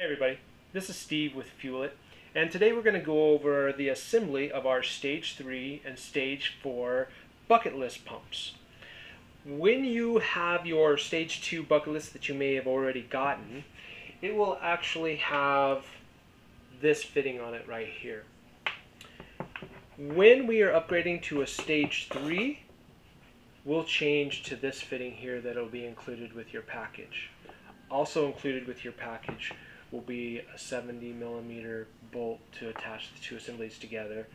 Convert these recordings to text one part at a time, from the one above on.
Hey everybody, this is Steve with Fuel It, and today we're going to go over the assembly of our Stage 3 and Stage 4 bucketless pumps. When you have your Stage 2 bucketless that you may have already gotten, mm-hmm. it will actually have this fitting on it right here. When we are upgrading to a Stage 3, we'll change to this fitting here that will be included with your package. Also included with your package will be a 70 millimeter bolt to attach the two assemblies together.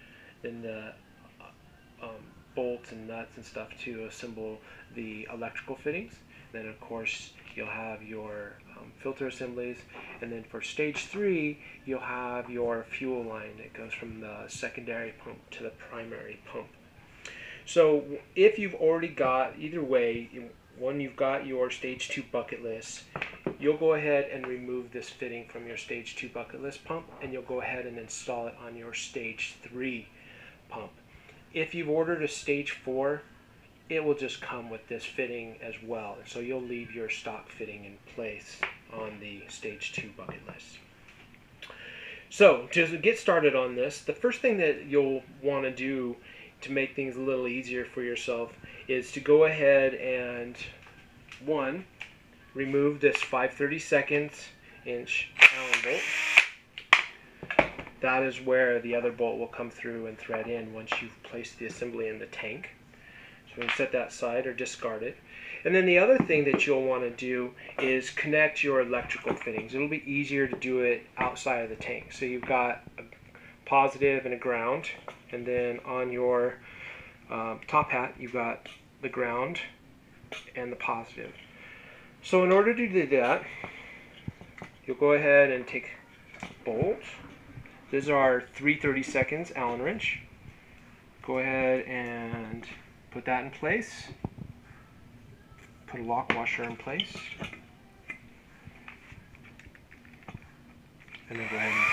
Then the uh, um, bolts and nuts and stuff to assemble the electrical fittings. Then of course you'll have your um, filter assemblies and then for stage three you'll have your fuel line that goes from the secondary pump to the primary pump. So if you've already got either way, one you've got your stage two bucketless, you'll go ahead and remove this fitting from your stage 2 bucketless pump and you'll go ahead and install it on your stage 3 pump. If you've ordered a stage 4, it will just come with this fitting as well. So you'll leave your stock fitting in place on the stage 2 bucketless. So to get started on this, the first thing that you'll want to do to make things a little easier for yourself is to go ahead and one, remove this 5 32 inch Allen bolt. That is where the other bolt will come through and thread in once you've placed the assembly in the tank. So we set that aside or discard it. And then the other thing that you'll want to do is connect your electrical fittings. It'll be easier to do it outside of the tank. So you've got a positive and a ground, and then on your um, top hat you've got the ground and the positive. So in order to do that, you'll go ahead and take bolt. These are 330 seconds Allen wrench. Go ahead and put that in place. Put a lock washer in place. And then go ahead and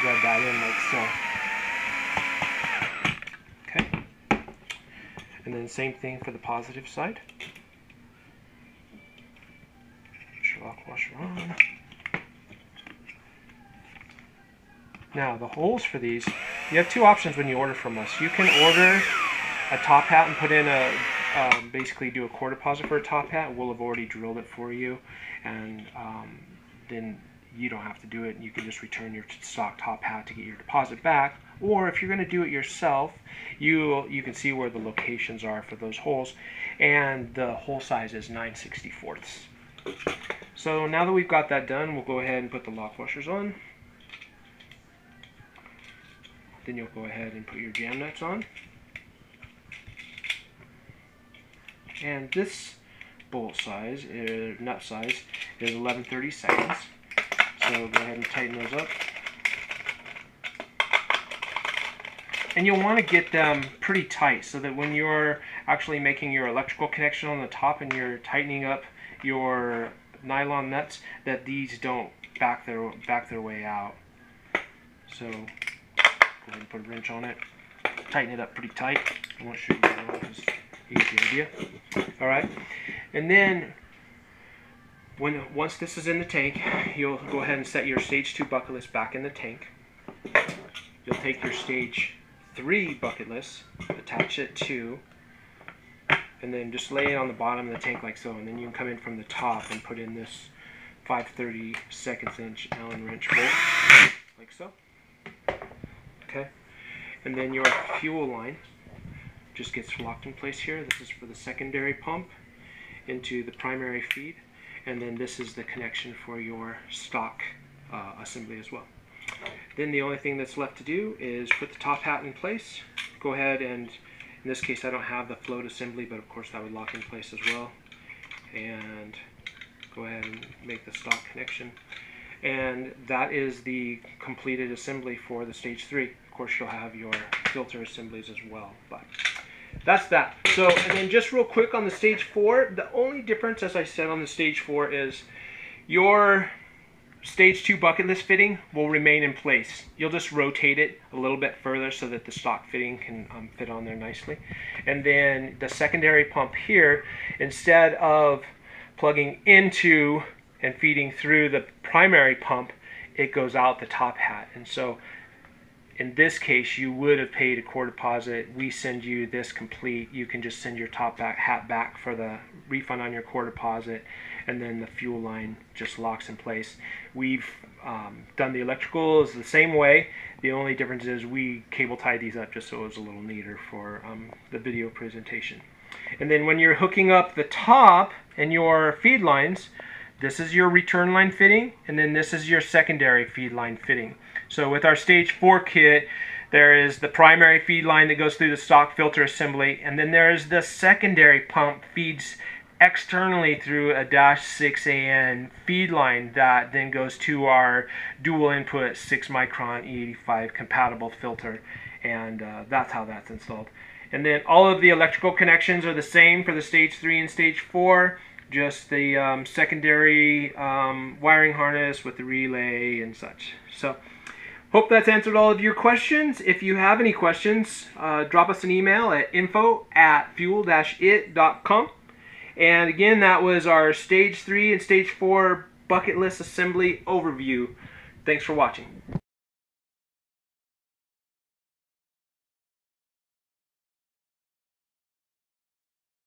thread that in like so. Okay. And then same thing for the positive side. lock washer on. Now the holes for these, you have two options when you order from us. You can order a top hat and put in a, um, basically do a core deposit for a top hat. We'll have already drilled it for you and um, then you don't have to do it. You can just return your stock top hat to get your deposit back. Or if you're going to do it yourself, you you can see where the locations are for those holes, and the hole size is 9 64ths. So now that we've got that done, we'll go ahead and put the lock washers on. Then you'll go ahead and put your jam nuts on. And this bolt size, uh, nut size, is 11 30 seconds. So go ahead and tighten those up. And you'll want to get them pretty tight so that when you're actually making your electrical connection on the top and you're tightening up your nylon nuts that these don't back their back their way out. So go ahead and put a wrench on it. Tighten it up pretty tight. I won't show you just you get the idea. Alright. And then when once this is in the tank, you'll go ahead and set your stage 2 bucketless back in the tank. You'll take your stage 3 bucket lists, attach it to and then just lay it on the bottom of the tank like so and then you can come in from the top and put in this 530 seconds inch Allen wrench bolt like so. Okay? And then your fuel line just gets locked in place here. This is for the secondary pump into the primary feed and then this is the connection for your stock uh, assembly as well then the only thing that's left to do is put the top hat in place go ahead and in this case, I don't have the float assembly, but of course that would lock in place as well. And go ahead and make the stock connection. And that is the completed assembly for the stage three. Of course, you'll have your filter assemblies as well. But that's that. So, and then just real quick on the stage four, the only difference, as I said on the stage four, is your stage two bucketless fitting will remain in place. You'll just rotate it a little bit further so that the stock fitting can um, fit on there nicely. And then the secondary pump here, instead of plugging into and feeding through the primary pump, it goes out the top hat. And so in this case, you would have paid a core deposit. We send you this complete. You can just send your top back hat back for the refund on your core deposit, and then the fuel line just locks in place. We've um, done the electricals the same way. The only difference is we cable tie these up just so it was a little neater for um, the video presentation. And then when you're hooking up the top and your feed lines, this is your return line fitting, and then this is your secondary feed line fitting. So with our stage 4 kit, there is the primary feed line that goes through the stock filter assembly, and then there is the secondary pump feeds externally through a dash 6AN feed line that then goes to our dual input 6 micron E85 compatible filter and uh, that's how that's installed. And then all of the electrical connections are the same for the stage 3 and stage 4 just the um, secondary um, wiring harness with the relay and such. So Hope that's answered all of your questions. If you have any questions, uh, drop us an email at info at fuel-it.com. And again, that was our stage three and stage four bucketless assembly overview. Thanks for watching.